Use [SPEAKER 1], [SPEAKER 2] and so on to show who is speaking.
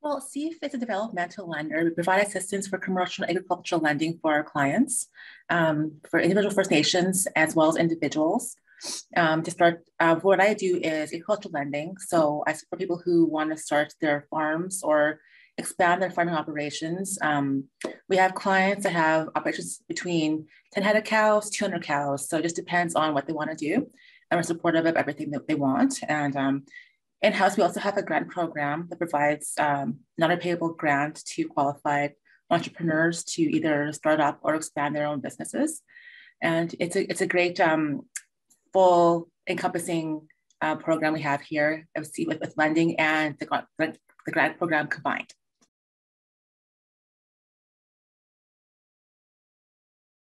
[SPEAKER 1] Well, CEIF is a developmental lender. We provide assistance for commercial agricultural lending for our clients, um, for individual First Nations as well as individuals. Um, to start, uh, what I do is agricultural lending. So I support people who want to start their farms or expand their farming operations. Um, we have clients that have operations between 10 head of cows, 200 cows. So it just depends on what they want to do. And we're supportive of everything that they want. And um, in-house, we also have a grant program that provides um, non-repayable grant to qualified entrepreneurs to either start up or expand their own businesses. And it's a, it's a great um, full encompassing uh, program we have here with, with lending and the, the grant program combined.